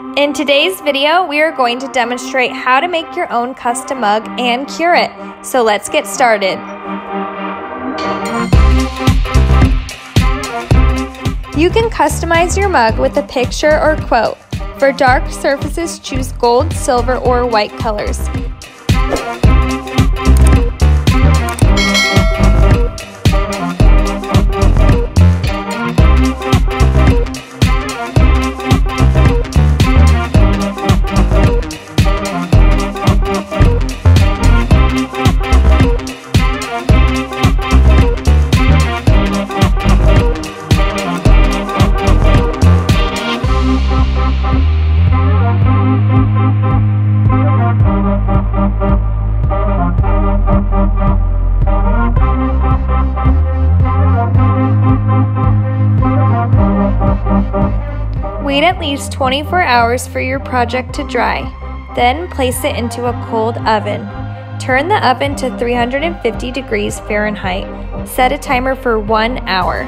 In today's video, we are going to demonstrate how to make your own custom mug and cure it. So let's get started. You can customize your mug with a picture or quote. For dark surfaces, choose gold, silver, or white colors. Wait at least 24 hours for your project to dry. Then place it into a cold oven. Turn the oven to 350 degrees Fahrenheit. Set a timer for one hour.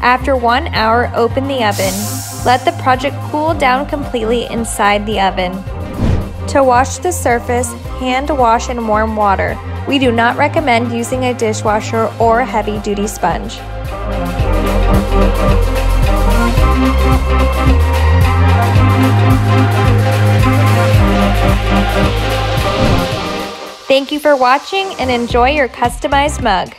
After one hour, open the oven. Let the project cool down completely inside the oven. To wash the surface, hand wash in warm water. We do not recommend using a dishwasher or a heavy duty sponge. Thank you for watching and enjoy your customized mug.